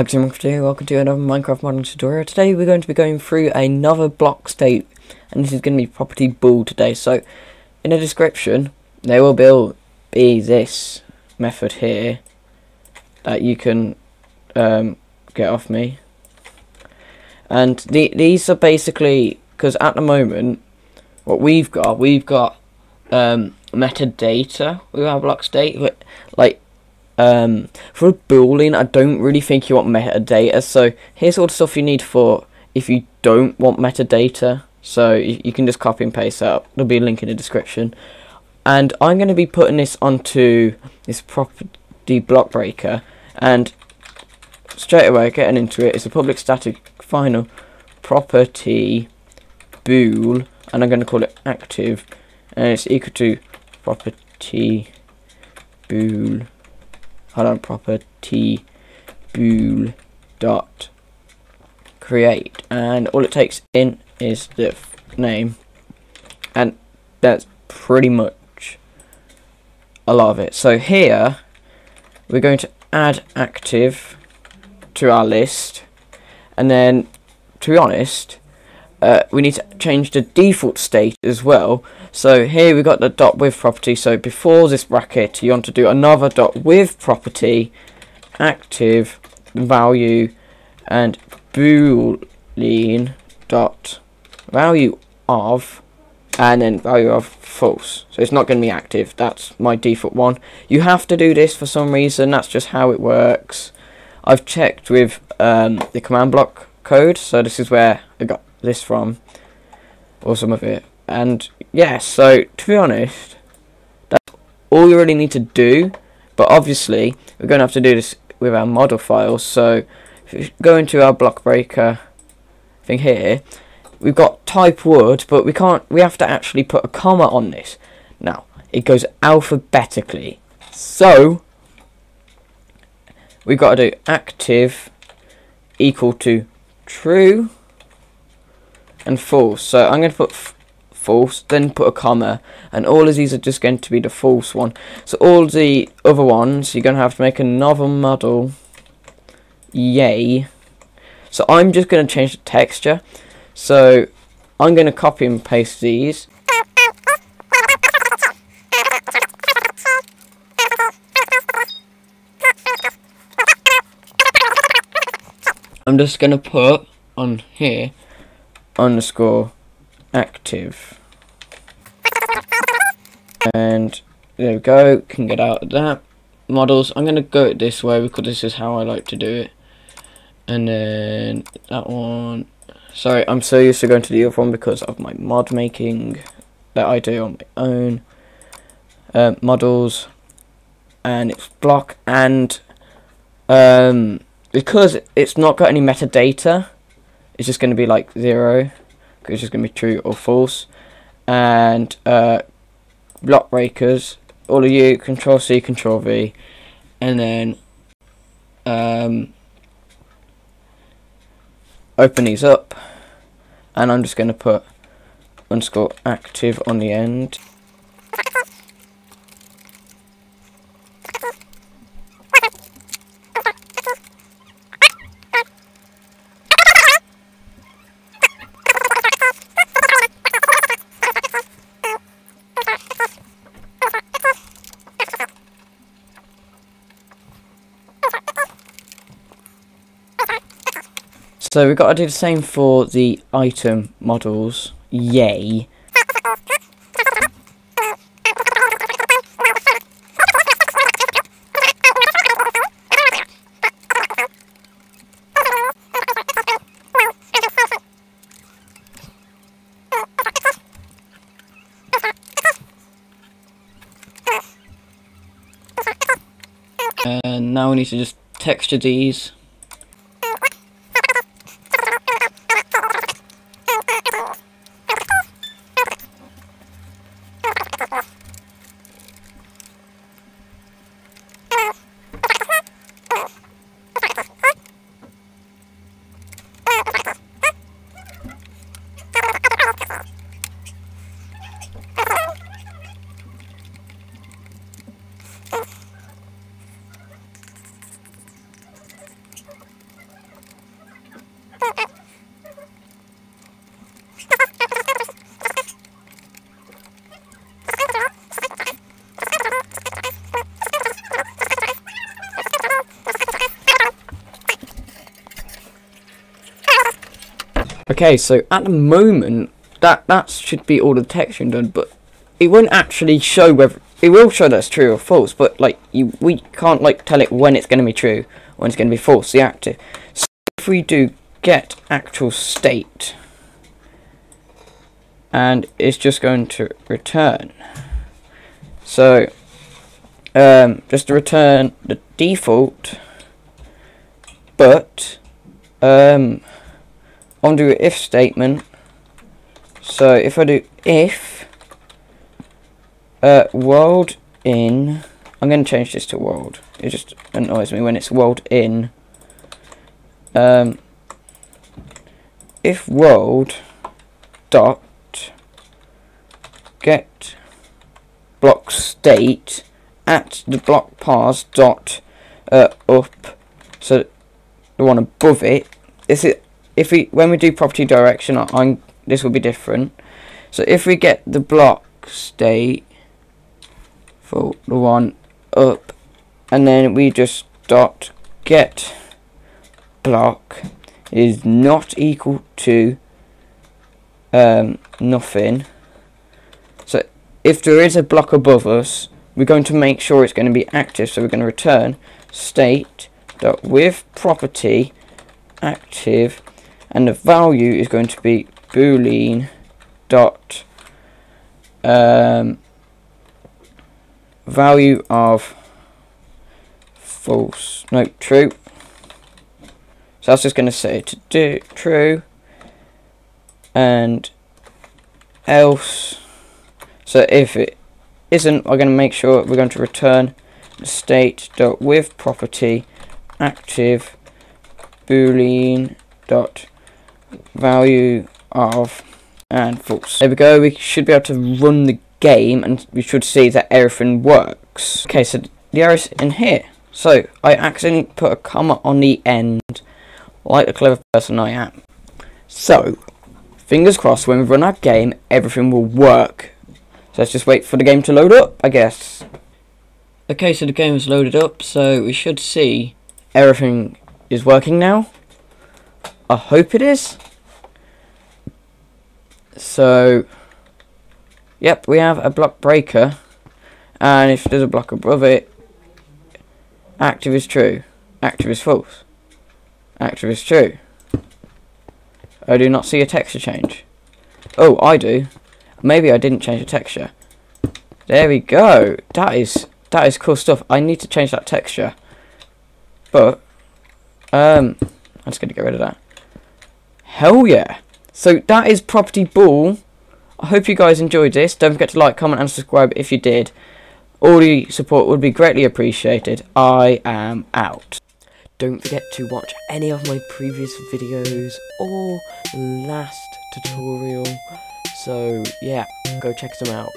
Hi guys, today welcome to another Minecraft modding tutorial. Today we're going to be going through another block state and this is going to be property bool today. So in the description there will be, be this method here that you can um, get off me. And the, these are basically, because at the moment what we've got, we've got um, metadata with our block state, but like um, for boolean, I don't really think you want metadata. So here's all the stuff you need for if you don't want metadata. So you, you can just copy and paste that. Up. There'll be a link in the description. And I'm going to be putting this onto this property block breaker. And straight away, getting into it, it's a public static final property bool. And I'm going to call it active. And it's equal to property bool hold on property bool dot create and all it takes in is the name. And that's pretty much a lot of it. So here we're going to add active to our list. And then to be honest uh, we need to change the default state as well. So here we got the dot with property. So before this bracket, you want to do another dot with property, active value, and boolean dot value of, and then value of false. So it's not going to be active. That's my default one. You have to do this for some reason. That's just how it works. I've checked with um, the command block code. So this is where I got this from, or some of it. And yeah, so to be honest, that's all you really need to do. But obviously, we're going to have to do this with our model files. So go into our block breaker thing here, we've got type wood, but we can't. We have to actually put a comma on this. Now it goes alphabetically. So we've got to do active equal to true and false. So I'm going to put false, then put a comma, and all of these are just going to be the false one. So all the other ones, you're going to have to make another model. Yay. So I'm just going to change the texture. So I'm going to copy and paste these. I'm just going to put on here underscore active. And there we go, can get out of that. Models, I'm going to go it this way because this is how I like to do it. And then that one, sorry, I'm so used to going to the other one because of my mod making that I do on my own. Uh, models, and it's block, and um, because it's not got any metadata, it's just going to be like 0 it's just going to be true or false. And uh, block breakers all of you control C control V and then um, open these up. And I'm just going to put underscore active on the end So we've got to do the same for the item models. Yay. And now we need to just texture these. Okay, so at the moment, that that should be all the texturing done, but it won't actually show whether it will show that's true or false. But like you, we can't like tell it when it's going to be true, when it's going to be false. The active. So if we do get actual state, and it's just going to return. So um, just to return the default, but um, I'll do an if statement. So if I do if uh, world in, I'm going to change this to world. It just annoys me when it's world in. Um, if world dot get block state at the block pos dot uh, up so the one above it is it this is if we when we do property direction on this will be different. So if we get the block state for the one up and then we just dot get block is not equal to um, nothing. So if there is a block above us we're going to make sure it's going to be active so we're going to return state dot with property active and the value is going to be boolean dot um, value of false no true. So that's just going to say to do true. And else so if it isn't, we're going to make sure we're going to return state dot with property active boolean dot value of and false. There we go. We should be able to run the game, and we should see that everything works. Okay, so the error's in here. So I accidentally put a comma on the end, like the clever person I am. So fingers crossed, when we run our game, everything will work so let's just wait for the game to load up, I guess. Okay, so the game is loaded up, so we should see everything is working now. I hope it is. So, yep, we have a block breaker. And if there's a block above it, active is true. Active is false. Active is true. I do not see a texture change. Oh, I do. Maybe I didn't change the texture. There we go. That is that is cool stuff. I need to change that texture. But um I'm just gonna get rid of that. Hell yeah. So that is Property Bool. I hope you guys enjoyed this. Don't forget to like, comment and subscribe if you did. All the support would be greatly appreciated. I am out. Don't forget to watch any of my previous videos or last tutorial. So yeah, go check them out.